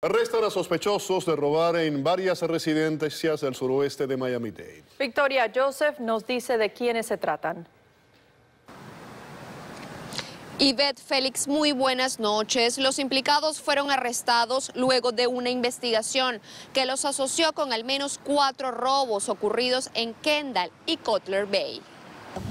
Arrestan a sospechosos de robar en varias residencias del suroeste de Miami-Dade. Victoria Joseph nos dice de quiénes se tratan. Yvette Félix, muy buenas noches. Los implicados fueron arrestados luego de una investigación que los asoció con al menos cuatro robos ocurridos en Kendall y Cutler Bay.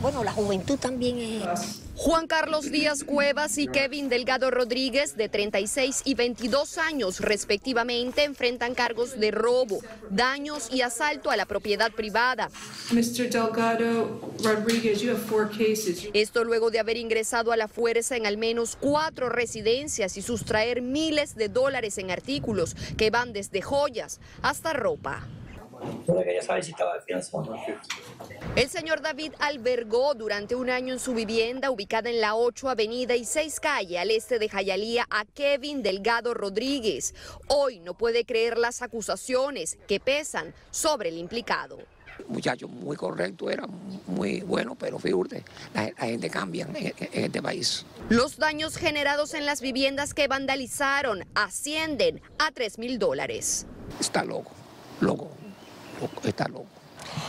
Bueno, la juventud también es... Juan Carlos Díaz Cuevas y Kevin Delgado Rodríguez, de 36 y 22 años respectivamente, enfrentan cargos de robo, daños y asalto a la propiedad privada. Mr. Delgado Rodriguez, you have four cases. Esto luego de haber ingresado a la fuerza en al menos cuatro residencias y sustraer miles de dólares en artículos que van desde joyas hasta ropa. El señor David albergó durante un año en su vivienda ubicada en la 8 Avenida y 6 Calle al este de Jayalía a Kevin Delgado Rodríguez. Hoy no puede creer las acusaciones que pesan sobre el implicado. Muchacho muy correcto, era muy bueno, pero fíjate, la, gente cambia en, en este país. Los daños generados en las viviendas que vandalizaron ascienden a 3 mil dólares. Está loco, loco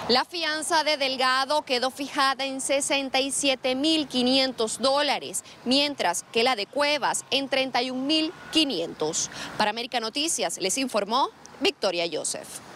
La fianza de Delgado quedó fijada en 67.500 dólares, mientras que la de Cuevas en 31.500. Para América Noticias les informó Victoria Joseph.